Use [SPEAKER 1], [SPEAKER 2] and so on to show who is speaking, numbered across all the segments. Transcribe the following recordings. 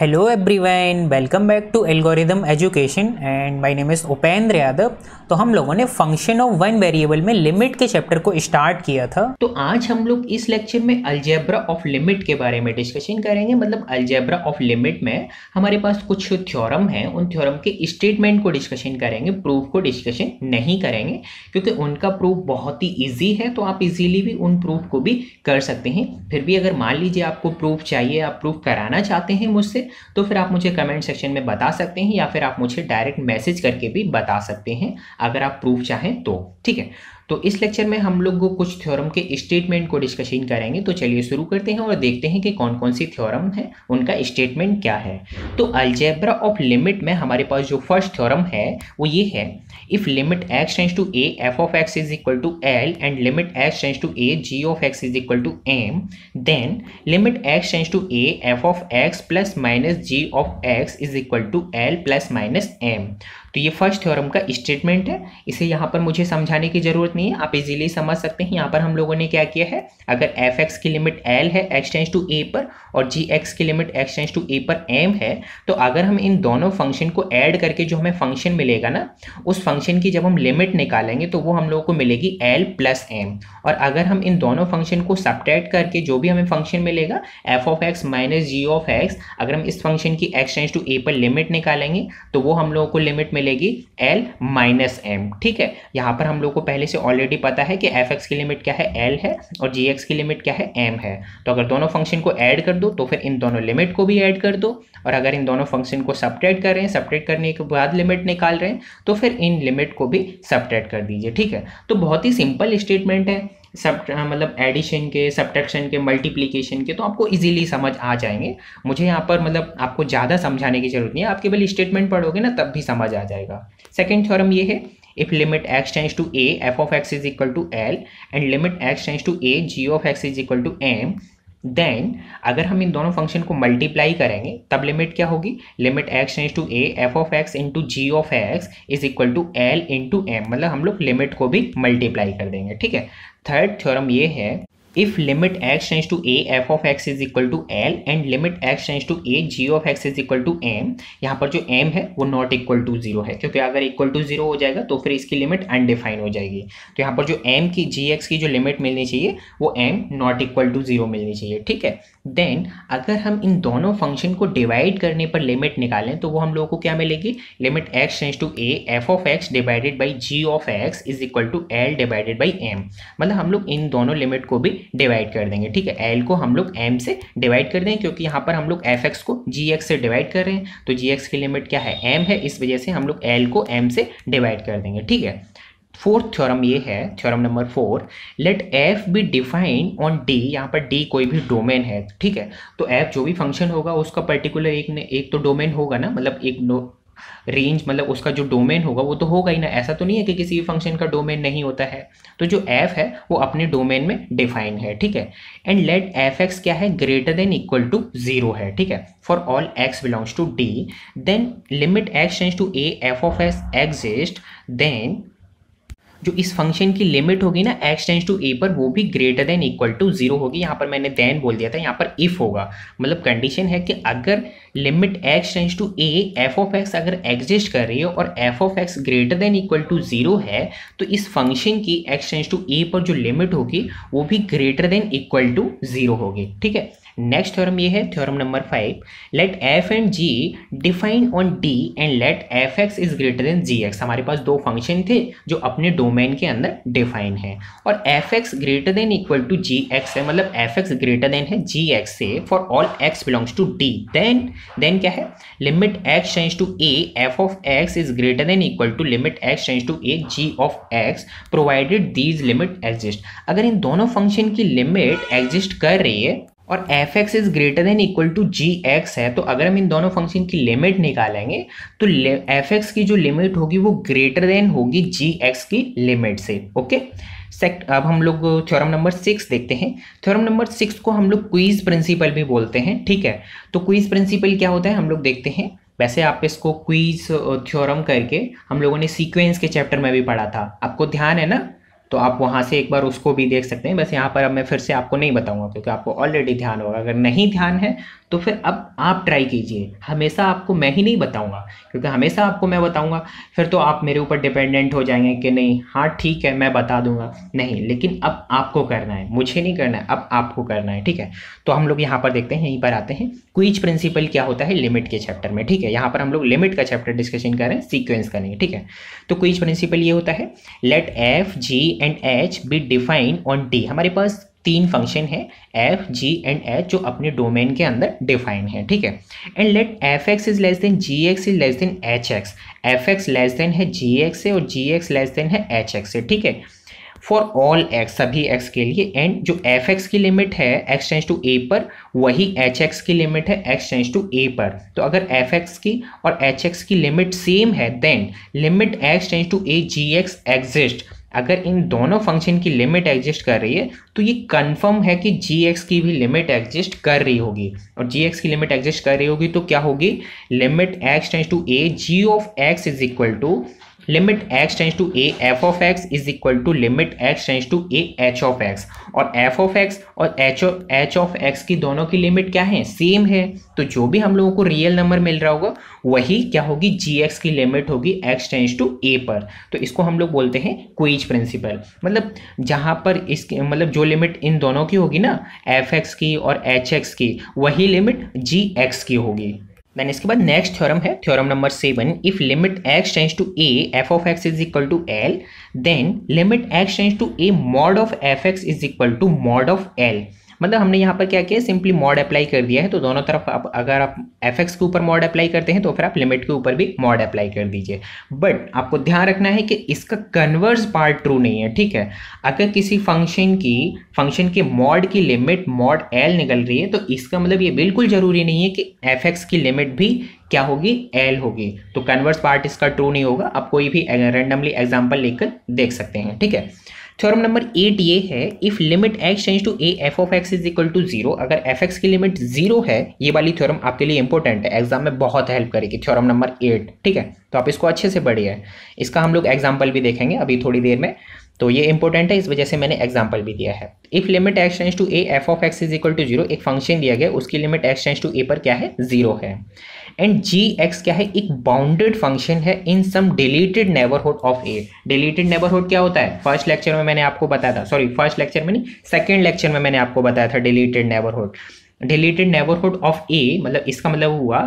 [SPEAKER 1] Hello everyone, welcome back to algorithm education and my name is Upendra Yadav तो हम लोगों ने function of one variable में limit के चैप्टर को स्टार्ट किया था।
[SPEAKER 2] तो आज हम लोग इस लेक्चर में अलजेब्रा ऑफ़ लिमिट के बारे में डिस्कशन करेंगे। मतलब अलजेब्रा ऑफ़ लिमिट में हमारे पास कुछ थ्योरम हैं। उन थ्योरम के स्टेटमेंट को डिस्कशन करेंगे प्रूफ को डिस्कशन नहीं करेंगे। क्योंकि उनका प्रूफ बहुत ही ईजी है तो आप इजीली भी उन प्रूफ को भी कर सकते हैं। फिर भी अगर मान लीजिए आपको प्रूफ चाहिए आप प्रूफ कराना चाहते हैं मुझसे तो फिर आप मुझे कमेंट सेक्शन में बता सकते हैं या फिर आप मुझे डायरेक्ट मैसेज करके भी बता सकते हैं, अगर आप प्रूफ चाहें तो ठीक है? तो इस लेक्चर में हम लोग कुछ थ्योरम के स्टेटमेंट को डिस्कशन करेंगे। तो चलिए शुरू करते हैं और देखते हैं कि कौन कौन सी थ्योरम है, उनका स्टेटमेंट क्या है। तो अल्जेब्रा ऑफ़ लिमिट में हमारे पास जो फ़र्स्ट थ्योरम है, वो ये है। If limit x tends to a f of x is equal to l and limit x tends to a g of x is equal to m then limit x tends to a f of x plus minus g of x is equal to l plus minus m तो ये first theorem का statement है। इसे यहाँ पर मुझे समझाने की ज़रूरत नहीं है। आप इजीली समझ सकते हैं। यहाँ पर हम लोगों ने क्या किया है? अगर एफ़ एक्स की लिमिट एल है एक्स टेंस टू ए पर और जी एक्स की limit x tends to a पर एम है तो अगर हम इन दोनों फ़ंक्शन को ऐड करके जो हमें फ़ंक्शन मिलेगा ना, उस फ़ंक्शन की जब हम लिमिट निकालेंगे तो वो हम लोगों को मिलेगी एल प्लस एम और अगर हम इन दोनों फ़ंक्शन को सब्ट्रैक्ट करके जो भी हमें फ़ंक्शन मिलेगा f of x minus g of x अगर हम इस फ़ंक्शन की एक्स टेंस टू ए पर लिमिट निकालेंगे तो वो हम लोगों को लिमिट मिलेगी एल माइनस एम ठीक है? यहाँ पर हम लोग को पहले से ऑलरेडी पता है कि एफ़ एक्स की लिमिट क्या है? एल है और जी एक्स की लिमिट क्या है? एम है। तो अगर दोनों फ़ंक्शन को ऐड कर दो तो फिर इन दोनों लिमिट को भी ऐड कर दो और अगर इन दोनों फ़ंक्शन को सब्ट्रैक्ट कर रहे हैं सब्ट्रैक्ट करने के बाद लिमिट निकाल रहे हैं तो फिर इन लिमिट को भी सब्ट्रैक्ट कर दीजिए, ठीक है? तो बहुत ही सिंपल स्टेटमेंट है। सब मतलब एडिशन के सब्ट्रैक्शन के मल्टीप्लिकेशन के तो आपको इजीली समझ आ जाएँगे। मुझे यहाँ पर मतलब आपको ज़्यादा समझाने की ज़रूरत नहीं है। आप केवल स्टेटमेंट पढ़ोगे ना, तब भी समझ आ जाएगा। सेकेंड थ्योरम ये है if limit x tends to a, f of x is equal to l, and limit x tends to a, g of x is equal to m then अगर हम इन दोनों फ़ंक्शन को मल्टीप्लाई करेंगे, तब limit क्या होगी? Limit x tends to a f of x into g of x is equal to l into m मतलब हम लोग लिमिट को भी मल्टीप्लाई कर देंगे, ठीक है? थर्ड थ्योरम ये है if limit x tends to a, f of x is equal to l and limit x tends to a, g of x is equal to m, यहाँ पर जो m है, वो नॉट इक्वल टू ज़ीरो है। क्योंकि अगर equal to zero हो जाएगा तो फिर इसकी लिमिट अनडिफाइन हो जाएगी। तो यहाँ पर जो m की जी एक्स की जो लिमिट मिलनी चाहिए, वो m not equal to zero मिलनी चाहिए। ठीक है? देन अगर हम इन दोनों फ़ंक्शन को डिवाइड करने पर लिमिट निकालें तो वो हम लोगों को क्या मिलेगी? Limit x tends to a f of x divided by g of x is equal to l divided by m मतलब हम लोग इन दोनों लिमिट को भी डिवाइड कर देंगे, ठीक है? एल को हम लोग एम से डिवाइड कर देंगे क्योंकि यहाँ पर हम लोग एफ़ एक्स को जी एक्स से डिवाइड कर रहे हैं। तो जी एक्स की लिमिट क्या है? एम है, इस वजह से हम लोग एल को एम से डिवाइड कर देंगे, ठीक है? फोर्थ थ्योरम ये है, theorem number four let f be define on D यहाँ पर डी कोई भी डोमेन है, ठीक है? तो एफ़ जो भी फ़ंक्शन होगा, उसका पर्टिकुलर एक ने, एक तो डोमेन होगा ना मतलब एक नो रेंज मतलब उसका जो डोमेन होगा, वो तो होगा ही ना, ऐसा तो नहीं है कि किसी भी फ़ंक्शन का डोमेन नहीं होता है। तो जो एफ़ है, वो अपने डोमेन में डिफाइन है, ठीक है? एंड लेट एफ़ एक्स क्या है? Greater than equal to zero है, ठीक है? For all x belongs to D then limit x change to a f of s exist then जो इस फ़ंक्शन की लिमिट होगी ना एक्स टेंस टू ए पर वो भी greater than equal to zero होगी। यहाँ पर मैंने देन बोल दिया था, यहाँ पर इफ़ होगा। मतलब कंडीशन है कि अगर limit x tends to a f of x अगर एग्जिस्ट कर रही है और f of x greater than equal to zero है तो इस फ़ंक्शन की एक्स टेंस टू ए पर जो लिमिट होगी, वो भी greater than equal to zero होगी। ठीक है? नेक्स्ट थ्योरम ये है theorem number five let f and g define on D and let f x is greater than g x हमारे पास दो फ़ंक्शन थे जो अपने डोमेन के अंदर डिफाइन है. और f x greater than equal to g x है मतलब एफ़ एक्स ग्रेटर देन है जी एक्स से for all x belongs to D then then क्या है? Limit x change to a f of x is greater than equal to limit x change to a g of x provided these limit exist अगर इन दोनों function की limit exist कर रही है और f x is greater than equal to g x है तो अगर हम इन दोनों फ़ंक्शन की लिमिट निकालेंगे तो एफ़ एक्स की जो लिमिट होगी, वो ग्रेटर देन होगी जी एक्स की लिमिट से ओके सेक्ट अब हम लोग थ्योरम नंबर सिक्स देखते हैं। थ्योरम नंबर सिक्स को हम लोग क्वीज प्रिंसिपल भी बोलते हैं, ठीक है? तो क्वीज प्रिंसिपल क्या होता है, हम लोग देखते हैं। वैसे आप इसको क्वीज थ्योरम करके हम लोगों ने सीक्वेंस के चैप्टर में भी पढ़ा था। आपको ध्यान है ना? तो आप वहाँ से एक बार उसको भी देख सकते हैं। बस यहाँ पर अब मैं फिर से आपको नहीं बताऊँगा, क्योंकि आपको ऑलरेडी ध्यान होगा। अगर नहीं ध्यान है तो फिर अब आप ट्राई कीजिए। हमेशा आपको मैं ही नहीं बताऊँगा, क्योंकि हमेशा आपको मैं बताऊँगा। फिर तो आप मेरे ऊपर डिपेंडेंट हो जाएँगे कि नहीं हाँ ठीक है, मैं बता दूँगा। नहीं, लेकिन अब आपको करना है। मुझे नहीं करना है, अब आपको करना है, ठीक है? तो हम लोग यहाँ पर देखते हैं, यहीं पर आते हैं। क्विज प्रिंसिपल क्या होता है? लिमिट के चैप्टर में, ठीक है? यहाँ पर हम लोग लिमिट का चैप्टर डिस्कशन कर रहे हैं सीक्वेंस करेंगे, ठीक है? तो क्विज प्रिंसिपल ये होता है let f g and h be define on D हमारे पास तीन फ़ंक्शन है एफ़ जी एंड एच जो अपने डोमेन के अंदर डिफाइन है, ठीक है? And let f x is less than g x is less than h x f x less than है जी एक्स से और जी एक्स लेस देन है एच एक्स से, ठीक है? फॉर ऑल एक्स सभी एक्स के लिए एंड जो एफ़ एक्स की लिमिट है एक्स टेंस टू ए पर, वही एच एक्स की लिमिट है एक्स टेंस टू ए पर. तो अगर एफ़ एक्स की और एच एक्स की लिमिट सेम है then limit x tends to a g x exist अगर इन दोनों फ़ंक्शन की लिमिट एग्जिस्ट कर रही है तो ये कंफर्म है कि जी एक्स की भी लिमिट एग्जिस्ट कर रही होगी। और जी एक्स की लिमिट एग्जिस्ट कर रही होगी तो क्या होगी? Limit x tends to a g of x is equal to limit x tends to a f of x is equal to limit x tends to a h of x और f of x और h h of x की दोनों की limit क्या है? Same है। तो जो भी हम लोगों को रियल नंबर मिल रहा होगा, वही क्या होगी? जी एक्स की लिमिट होगी एक्स टेंस टू ए पर। तो इसको हम लोग बोलते हैं क्विज प्रिंसिपल मतलब जहाँ पर इसकी मतलब जो लिमिट इन दोनों की होगी ना एफ़ एक्स की और एच एक्स की, वही लिमिट जी एक्स की होगी। देन इसके बाद नेक्स्ट थ्योरम है theorem number seven if limit x tends to a f of x is equal to l then limit x tends to a mod of f x is equal to mod of l मतलब हमने यहाँ पर क्या किया simply mod apply कर दिया है तो दोनों तरफ़ आप, अगर आप एफ़ एक्स के ऊपर मॉड अप्लाई करते हैं तो फिर आप लिमिट के ऊपर भी मॉड अप्लाई कर दीजिए। बट आपको ध्यान रखना है कि इसका कन्वर्स पार्ट ट्रू नहीं है, ठीक है? अगर किसी फ़ंक्शन की फ़ंक्शन के मॉड की लिमिट मॉड एल निकल रही है तो इसका मतलब ये बिल्कुल ज़रूरी नहीं है कि एफ़ की लिमिट भी क्या होगी? एल होगी। तो कन्वर्स पार्ट इसका ट्रू नहीं होगा, आप कोई भी रैंडमली एग्ज़ाम्पल लेकर देख सकते हैं, ठीक है? थ्योरम नंबर एट ये है if limit x change to a f of x is equal to zero अगर एफ़ एक्स की लिमिट ज़ीरो है, ये वाली थ्योरम आपके लिए इंपॉर्टेंट है एग्ज़ाम में बहुत हेल्प करेगी थ्योरम नंबर एट, ठीक है? तो आप इसको अच्छे से पढ़िए इसका हम लोग एग्ज़ाम्पल भी देखेंगे, अभी थोड़ी देर में। तो ये इंपॉर्टेंट है, इस वजह से मैंने एग्ज़ाम्पल भी दिया है। If limit x tends to a f of x is equal to zero एक फ़ंक्शन दिया गया, उसकी limit x tends to a पर क्या है? ज़ीरो है। एंड जी एक्स क्या है? एक बाउंडेड फ़ंक्शन है in some deleted neighbourhood of a deleted neighbourhood क्या होता है? फ़र्स्ट लेक्चर में मैंने आपको बताया था। सॉरी फ़र्स्ट लेक्चर में नहीं सेकेंड लेक्चर में मैंने आपको बताया था deleted neighbourhood deleted neighbourhood of a मतलब इसका मतलब हुआ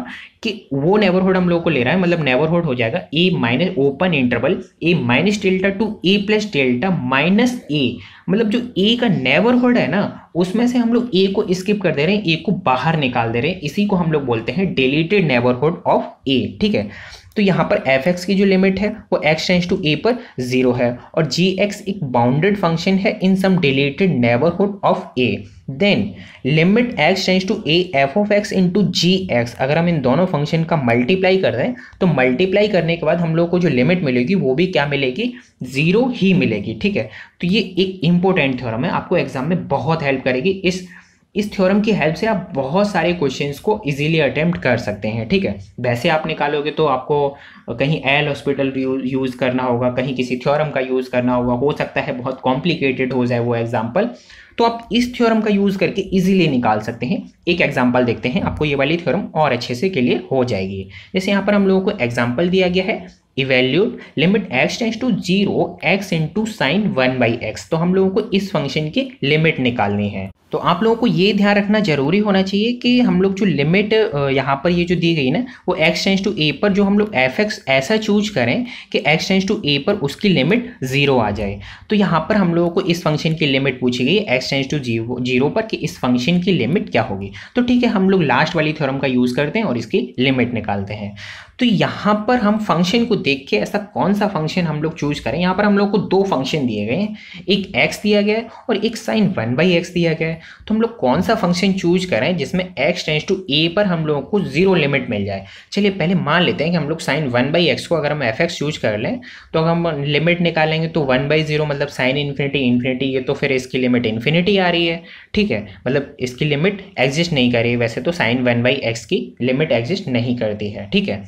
[SPEAKER 2] कि वो नेबरहुड हम लोग को ले रहा है मतलब नेबरहुड हो जाएगा a minus open interval a minus delta to a plus delta minus a मतलब जो ए का नेबरहुड है ना, उसमें से हम लोग ए को स्किप कर दे रहे हैं ए को बाहर निकाल दे रहे हैं, इसी को हम लोग बोलते हैं डिलीटेड नेबरहुड ऑफ़ ए ठीक है? तो यहाँ पर एफ़ एक्स की जो लिमिट है, वो एक्स टेंस टू ए पर ज़ीरो है और जी एक्स एक बाउंडेड फ़ंक्शन है in some deleted neighbourhood of a then limit x tends to a f of x into g x अगर हम इन दोनों फ़ंक्शन का मल्टीप्लाई कर रहे हैं तो मल्टीप्लाई करने के बाद हम लोग को जो लिमिट मिलेगी, वो भी क्या मिलेगी? ज़ीरो ही मिलेगी, ठीक है? तो ये एक इंपॉर्टेंट थ्योरम है, आपको एग्ज़ाम में बहुत हेल्प करेगी इस इस थ्योरम की हेल्प से आप बहुत सारे क्वेश्चंस को इजीली अटेम्प्ट कर सकते हैं, ठीक है? वैसे आप निकालोगे तो आपको कहीं एल हॉस्पिटल यूज़ करना होगा, कहीं किसी थ्योरम का यूज़ करना होगा, हो सकता है बहुत कॉम्प्लिकेटेड हो जाए वो एग्ज़ाम्पल तो आप इस थ्योरम का यूज़ करके इजीली निकाल सकते हैं। एक एग्ज़ाम्पल देखते हैं, आपको ये वाली थ्योरम और अच्छे से क्लियर हो जाएगी। जैसे यहाँ पर हम लोगों को एग्ज़ाम्पल दिया गया है evaluate limit x tends to zero x into sine one by x तो हम लोगों को इस फ़ंक्शन की लिमिट निकालनी है। तो आप लोगों को ये ध्यान रखना ज़रूरी होना चाहिए कि हम लोग जो लिमिट यहाँ पर ये जो दी गई ना, वो एक्स टेंस टू ए पर जो हम लोग एफ़ एक्स ऐसा चूज़ करें कि एक्स टेंस टू ए पर उसकी लिमिट ज़ीरो आ जाए। तो यहाँ पर हम लोगों को इस फ़ंक्शन की लिमिट पूछी गई एक्स टेंस टू ज़ीरो पर कि इस फ़ंक्शन की लिमिट क्या होगी। तो ठीक है, हम लोग लास्ट वाली थ्योरम का यूज़ करते हैं और इसकी लिमिट निकालते हैं। तो यहाँ पर हम फ़ंक्शन को देख के ऐसा कौन सा फ़ंक्शन हम लोग चूज़ करें? यहाँ पर हम लोग को दो फ़ंक्शन दिए गए हैं। एक एक्स दिया गया है और एक साइन वन बाई एक्स दिया गया है। तो हम लोग कौन सा फ़ंक्शन चूज़ करें जिसमें एक्स टेंस टू ए पर हम लोगों को ज़ीरो लिमिट मिल जाए? चलिए पहले मान लेते हैं कि हम लोग साइन वन बाई एक्स को अगर हम एफ़ एक्स चूज़ कर लें तो अगर हम लिमिट निकालेंगे तो वन बाई ज़ीरो मतलब साइन इन्फिनिटी इन्फिनिटी ये तो फिर इसकी लिमिट इन्फिनिटी आ रही है। ठीक है? मतलब इसकी लिमिट एग्जिस्ट नहीं कर रही वैसे तो साइन वन बाई एक्स की लिमिट एग्जिस्ट नहीं करती है। ठीक है?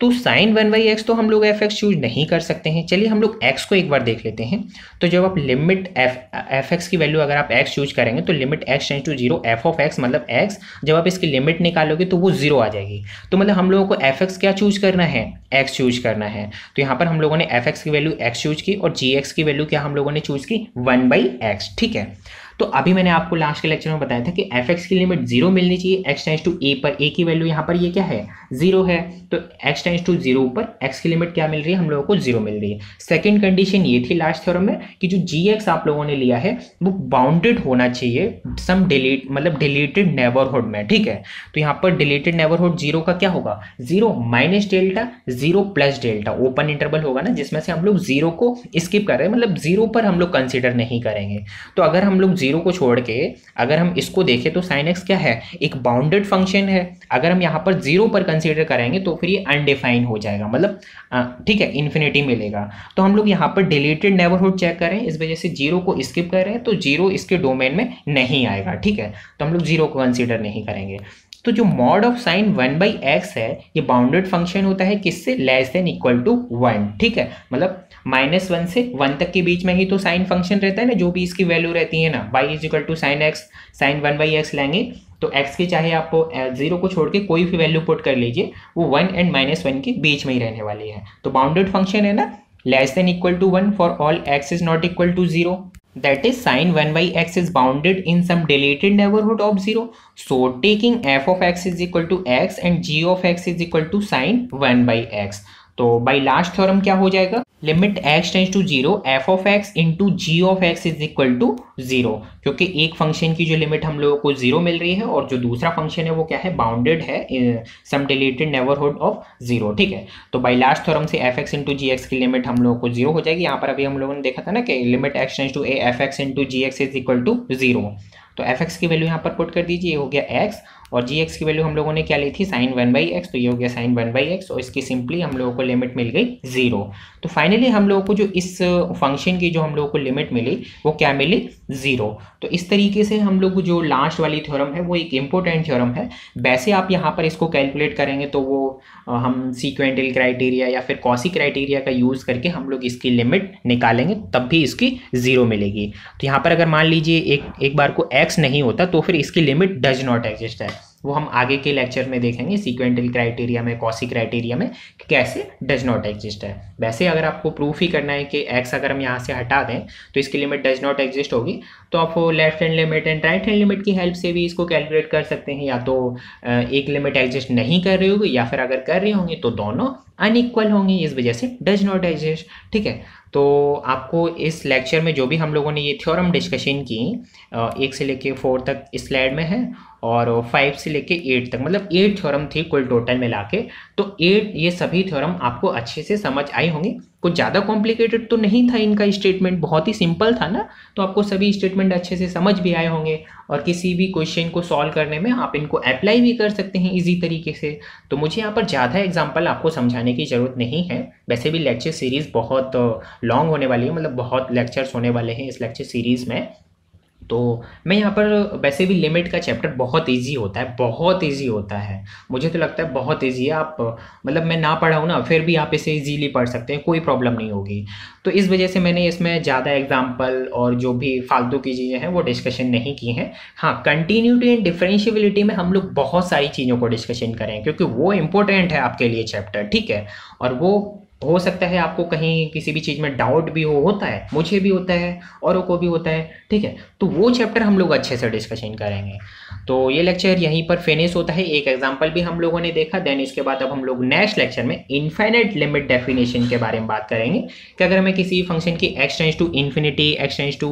[SPEAKER 2] तो साइन वन बाई एक्स तो हम लोग एफ़ एक्स चूज़ नहीं कर सकते हैं। चलिए हम लोग एक्स को एक बार देख लेते हैं। तो जब आप लिमिट एफ़ एफ़ एक्स की वैल्यू अगर आप एक्स चूज़ करेंगे तो limit x tends to zero f of x मतलब एक्स, जब आप इसकी लिमिट निकालोगे तो वो ज़ीरो आ जाएगी। तो मतलब हम लोगों को एफ़ एक्स क्या चूज़ करना है? एक्स चूज़ करना है। तो यहाँ पर हम लोगों ने एफ़ एक्स की वैल्यू एक्स चूज़ की और जी एक्स की वैल्यू क्या हम लोगों ने चूज़ की? वन बाई एक्स, ठीक है? तो अभी मैंने आपको लास्ट के लेक्चर में बताया था कि एफ़ एक्स की लिमिट ज़ीरो मिलनी चाहिए एक्स टेंस टू ए पर ए की वैल्यू यहाँ पर ये क्या है? ज़ीरो है। तो एक्स टेंस टू ज़ीरो पर एक्स की लिमिट क्या मिल रही है? हम लोगों को ज़ीरो मिल रही है। सेकेंड कंडीशन ये थी लास्ट थ्योरम में कि जो जी एक्स आप लोगों ने लिया है, वो बाउंडेड होना चाहिए सम डिलीट मतलब डिलीटेड नेबरहुड में, ठीक है? तो यहाँ पर डिलीटेड नेबरहुड ज़ीरो का क्या होगा? Zero minus delta zero plus delta open interval होगा ना, जिसमें से हम लोग ज़ीरो को स्किप कर रहे हैं मतलब ज़ीरो पर हम लोग कंसिडर नहीं करेंगे। तो अगर हम लोग ज़ीरो को छोड़ के अगर हम इसको देखें तो साइन एक्स क्या है? एक बाउंडेड फ़ंक्शन है। अगर हम यहाँ पर ज़ीरो पर कंसिडर करेंगे तो फिर ये अनडिफाइन हो जाएगा। मतलब ठीक है इन्फिनिटी मिलेगा। तो हम लोग यहाँ पर डिलीटेड नेबरहुड चेक करें। इस वजह से ज़ीरो को स्किप कर रहे हैं तो ज़ीरो इसके डोमेन में नहीं आएगा। ठीक है? तो हम लोग ज़ीरो को कंसिडर नहीं करेंगे। तो जो mod of sine one by x है, ये बाउंडेड फ़ंक्शन होता है किससे? Less than equal to one ठीक है? मतलब माइनस वन से वन तक के बीच में ही तो साइन फ़ंक्शन रहता है ना, जो भी इसकी वैल्यू रहती है ना y is equal to sine x sine one by x लेंगे तो एक्स की चाहे आप ज़ीरो को छोड़ के कोई भी वैल्यू पुट कर लीजिए, वो वन एंड माइनस वन के बीच में ही रहने वाली है। तो बाउंडेड फ़ंक्शन है ना less than equal to one for all x is not equal to zero that is sine 1 by x is bounded in some deleted neighborhood of 0 so, taking f of x is equal to x and g of x is equal to sine 1 by x. तो by last theorem क्या हो जाएगा? Limit x tends to zero f of x into g of x is equal to zero क्योंकि एक function की जो limit हम लोगों को ज़ीरो मिल रही है और जो दूसरा फ़ंक्शन है वो क्या है? बाउंडेड है some deleted neighbourhood of zero ठीक है? तो बाई लास्ट थ्योरम से f x into g x की लिमिट हम लोगों को ज़ीरो हो जाएगी। यहाँ पर अभी हम लोगों ने देखा था ना कि limit x tends to a f x into g x is equal to zero तो एफ़ एक्स की वैल्यू यहाँ पर पुट कर दीजिए हो गया एक्स और जी एक्स की वैल्यू हम लोगों ने क्या ली थी? साइन वन बाई एक्स तो ये हो गया साइन वन बाई एक्स और इसकी सिंपली हम लोगों को लिमिट मिल गई ज़ीरो तो फाइनली हम लोगों को जो इस फ़ंक्शन की जो हम लोगों को लिमिट मिली, वो क्या मिली? ज़ीरो तो इस तरीके से हम लोग जो लास्ट वाली थ्योरम है, वो एक इम्पोर्टेंट थ्योरम है। वैसे आप यहाँ पर इसको कैलकुलेट करेंगे तो वो हम सीक्वेंटल क्राइटेरिया या फिर कॉसी क्राइटेरिया का यूज़ करके हम लोग इसकी लिमिट निकालेंगे, तब भी इसकी ज़ीरो मिलेगी। तो यहाँ पर अगर मान लीजिए एक एक बार को एक्स नहीं होता तो फिर इसकी लिमिट डज नॉट एग्जिस्ट है। वो हम आगे के लेक्चर में देखेंगे सीक्वेंटल क्राइटेरिया में कॉसी क्राइटेरिया में कि कैसे डज नॉट एग्जिस्ट है। वैसे अगर आपको प्रूफ ही करना है कि एक्स अगर हम यहाँ से हटा दें तो इसकी लिमिट डज नॉट एग्जिस्ट होगी तो आप वो left hand limit and right hand limit की हेल्प से भी इसको कैलकुलेट कर सकते हैं, या तो एक लिमिट एग्जिस्ट नहीं कर रही होगी, या फिर अगर कर रही होंगी तो दोनों अनइक्वल होंगी, इस वजह से डज नॉट एग्जिस्ट ठीक है? तो आपको इस लेक्चर में जो भी हम लोगों ने ये थ्योरम डिस्कशन की एक से लेके फोर तक इस स्लाइड में है और फाइव से लेके एट तक मतलब एट थ्योरम थी कुल टोटल मिला के। तो एट ये सभी थ्योरम आपको अच्छे से समझ आई होंगे। कुछ ज़्यादा कॉम्प्लिकेटेड तो नहीं था इनका स्टेटमेंट बहुत ही सिंपल था ना? तो आपको सभी स्टेटमेंट अच्छे से समझ भी आए होंगे और किसी भी क्वेश्चन को सॉल्व करने में आप इनको अप्लाई भी कर सकते हैं इजी तरीके से। तो मुझे यहाँ पर ज़्यादा एग्ज़ाम्पल आपको समझाने की ज़रूरत नहीं है। वैसे भी लेक्चर सीरीज़ बहुत लॉन्ग होने वाली है मतलब बहुत लेक्चर्स होने वाले हैं इस लेक्चर सीरीज़ में। तो मैं यहाँ पर वैसे भी लिमिट का चैप्टर बहुत इजी होता है, बहुत इजी होता है। मुझे तो लगता है बहुत इजी है। आप मतलब मैं ना पढ़ाऊँ ना, फिर भी आप इसे इजीली पढ़ सकते हैं, कोई प्रॉब्लम नहीं होगी। तो इस वजह से मैंने इसमें ज़्यादा एग्ज़ाम्पल और जो भी फालतू की चीज़ें हैं, वो डिस्कशन नहीं की हैं। हाँ कंटिन्यूटी एंड डिफ्रेंशियबिलिटी में हम लोग बहुत सारी चीज़ों को डिस्कशन करें, क्योंकि वो इंपॉर्टेंट है आपके लिए चैप्टर ठीक है? और वो हो सकता है आपको कहीं किसी भी चीज़ में डाउट भी हो, होता है, मुझे भी होता है औरों को भी होता है, ठीक है? तो वो चैप्टर हम लोग अच्छे से डिस्कशन करेंगे। तो ये लेक्चर यहीं पर फिनिश होता है। एक एग्जांपल भी हम लोगों ने देखा देन इसके बाद अब हम लोग नेक्स्ट लेक्चर में इन्फाइनाइट लिमिट डेफिनेशन के बारे में बात करेंगे। कि अगर हमें किसी फ़ंक्शन की x tends to infinity x tends to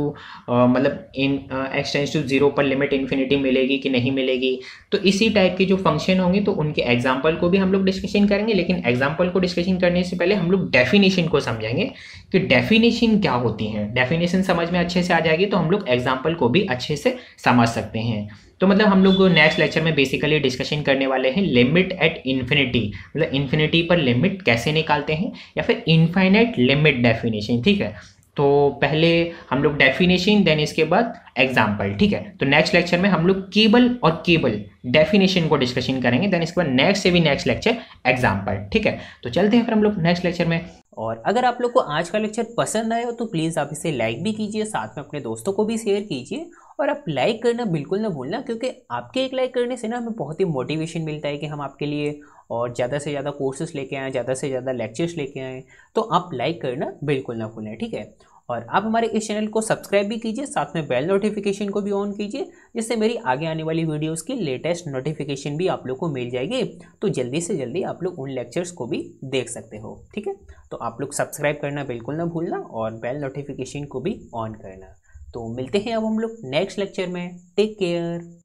[SPEAKER 2] मतलब इन एक्सटेंस टू ज़ीरो पर लिमिट इन्फिनिटी मिलेगी कि नहीं मिलेगी? तो इसी टाइप के जो फ़ंक्शन होंगे तो उनके एग्ज़ाम्पल को भी हम लोग डिस्कशन करेंगे। लेकिन एग्ज़ाम्पल को डिस्कशन करने से पहले हम लोग डेफिनेशन को समझेंगे कि डेफिनेशन क्या होती है। डेफिनेशन समझ में अच्छे से आ जाएगी तो हम लोग एग्ज़ाम्पल को भी अच्छे से समझ सकते हैं। तो मतलब हम लोग नेक्स्ट लेक्चर में बेसिकली डिस्कशन करने वाले हैं लिमिट एट इन्फिनिटी मतलब इन्फिनिटी पर लिमिट कैसे निकालते हैं या फिर इन्फाइनेट लिमिट डेफिनेशन ठीक है? तो पहले हम लोग डेफिनेशन देन इसके बाद एग्ज़ाम्पल ठीक है? तो नेक्स्ट लेक्चर में हम लोग केबल और केबल डेफिनेशन को डिस्कशन करेंगे देन इसके बाद नेक्स्ट से भी नेक्स्ट लेक्चर एग्ज़ाम्पल ठीक है? तो चलते हैं फिर हम लोग नेक्स्ट लेक्चर में।
[SPEAKER 1] और अगर आप लोग को आज का लेक्चर पसंद आया हो तो प्लीज़ आप इसे लाइक भी कीजिए, साथ में अपने दोस्तों को भी शेयर कीजिए, और आप लाइक करना बिल्कुल ना भूलना, क्योंकि आपके एक लाइक करने से ना हमें बहुत ही मोटिवेशन मिलता है कि हम आपके लिए और ज़्यादा से ज़्यादा कोर्सेज लेके आएँ, ज़्यादा से ज़्यादा लेक्चर्स लेके आएँ तो आप लाइक करना बिल्कुल ना भूलें, ठीक है? और आप हमारे इस चैनल को सब्सक्राइब भी कीजिए, साथ में बेल नोटिफिकेशन को भी ऑन कीजिए, जिससे मेरी आगे आने वाली वीडियोस की लेटेस्ट नोटिफिकेशन भी आप लोग को मिल जाएगी। तो जल्दी से जल्दी आप लोग उन लेक्चर्स को भी देख सकते हो, ठीक है? तो आप लोग सब्सक्राइब करना बिल्कुल ना भूलना और बेल नोटिफिकेशन को भी ऑन करना। तो मिलते हैं अब हम लोग नेक्स्ट लेक्चर में। Take care